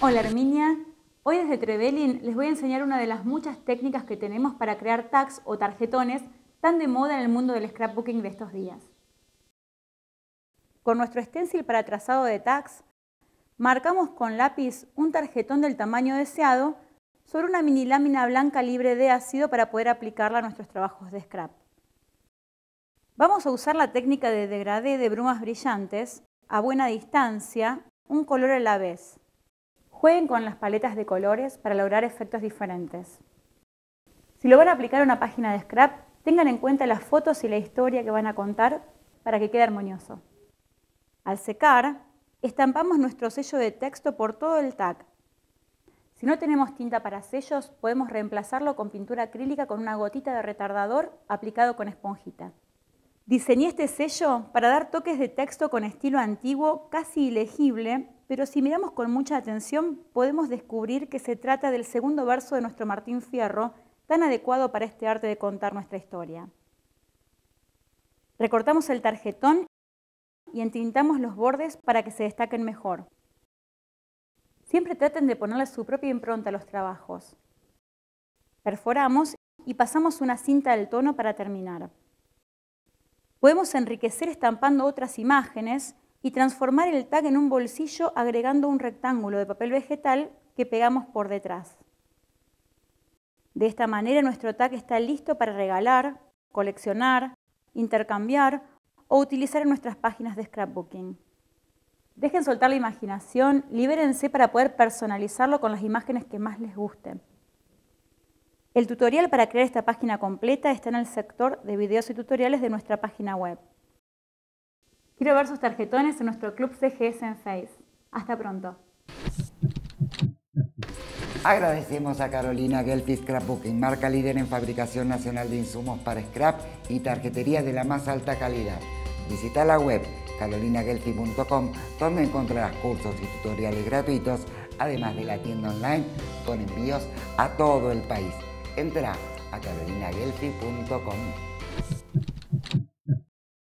Hola Herminia, hoy desde Trevelin les voy a enseñar una de las muchas técnicas que tenemos para crear tags o tarjetones tan de moda en el mundo del scrapbooking de estos días. Con nuestro stencil para trazado de tags, marcamos con lápiz un tarjetón del tamaño deseado sobre una mini lámina blanca libre de ácido para poder aplicarla a nuestros trabajos de scrap. Vamos a usar la técnica de degradé de brumas brillantes a buena distancia, un color a la vez. Jueguen con las paletas de colores para lograr efectos diferentes. Si lo van a aplicar a una página de scrap, tengan en cuenta las fotos y la historia que van a contar para que quede armonioso. Al secar, estampamos nuestro sello de texto por todo el tag si no tenemos tinta para sellos, podemos reemplazarlo con pintura acrílica con una gotita de retardador aplicado con esponjita. Diseñé este sello para dar toques de texto con estilo antiguo, casi ilegible, pero si miramos con mucha atención podemos descubrir que se trata del segundo verso de nuestro Martín Fierro, tan adecuado para este arte de contar nuestra historia. Recortamos el tarjetón y entintamos los bordes para que se destaquen mejor. Siempre traten de ponerle su propia impronta a los trabajos. Perforamos y pasamos una cinta del tono para terminar. Podemos enriquecer estampando otras imágenes y transformar el tag en un bolsillo agregando un rectángulo de papel vegetal que pegamos por detrás. De esta manera nuestro tag está listo para regalar, coleccionar, intercambiar o utilizar en nuestras páginas de scrapbooking. Dejen soltar la imaginación, libérense para poder personalizarlo con las imágenes que más les gusten. El tutorial para crear esta página completa está en el sector de videos y tutoriales de nuestra página web. Quiero ver sus tarjetones en nuestro club CGS en Face. Hasta pronto. Agradecemos a Carolina Gelfi Scrapbooking, marca líder en fabricación nacional de insumos para scrap y tarjetería de la más alta calidad. Visita la web carolinagelfi.com donde encontrarás cursos y tutoriales gratuitos, además de la tienda online con envíos a todo el país. Entra a carolinagelfi.com.